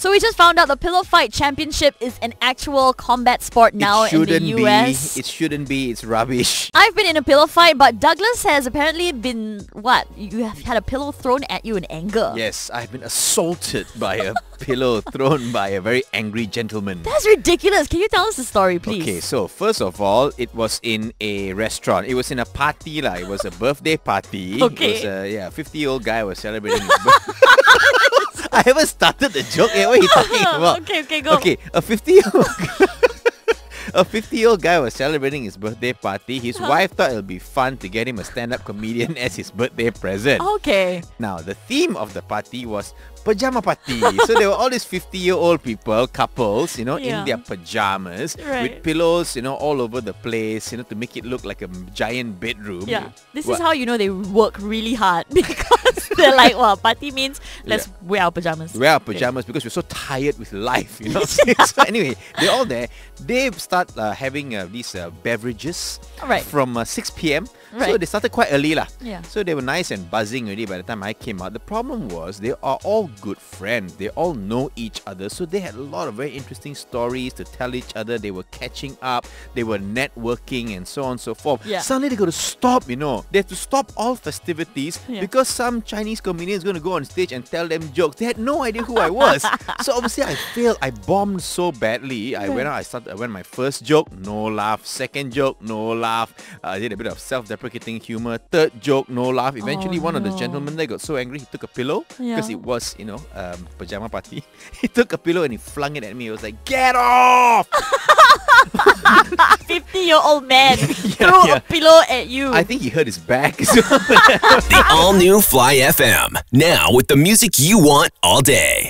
So we just found out the Pillow Fight Championship is an actual combat sport now it in the shouldn't US. be. It shouldn't be. It's rubbish. I've been in a pillow fight, but Douglas has apparently been what? You have had a pillow thrown at you in anger. Yes, I've been assaulted by a pillow thrown by a very angry gentleman. That's ridiculous. Can you tell us the story, please? Okay, so first of all, it was in a restaurant. It was in a party lah. It was a birthday party. Okay. It was a yeah, 50-year-old guy was celebrating his birthday. I haven't started the joke yet. What are you talking about? okay, okay, go. Okay, a 50-year-old A 50-year-old guy was celebrating his birthday party. His wife thought it would be fun to get him a stand-up comedian as his birthday present. Okay. Now, the theme of the party was pajama party. so there were all these 50-year-old people, couples, you know, Yeah. in their pajamas Right. with pillows, you know, all over the place, you know, to make it look like a giant bedroom. Yeah. This What- is how you know they work really hard because they're like, well, party means let's Yeah. wear our pajamas. wear our pajamas because we're so tired with life, you know. so anyway, they're all there. They start uh, having uh, these uh, beverages Right. from uh, 6 p.m. So they started quite early lah. Yeah. So they were nice and buzzing already by the time I came out. The problem was they are all good friends. They all know each other. So they had a lot of very interesting stories to tell each other. They were catching up. They were networking and so on and so forth. Yeah. Suddenly they got to stop, you know. They have to stop all festivities Yeah. because some Chinese comedian is going to go on stage and tell them jokes. They had no idea who I was. so obviously I failed. I bombed so badly. I went out, I started, I went my first joke, no laugh. Second joke, no laugh. Uh, I did a bit of self-deprecating humor. Third joke, no laugh. Eventually, Oh, one of the gentlemen there got so angry he took a pillow because Yeah. it was, you know, um, pajama party. he took a pillow and he flung it at me. It was like, get off! 50 year old man threw yeah. a pillow at you. I think he hurt his back. The all new Fly FM. Now with the music you want all day.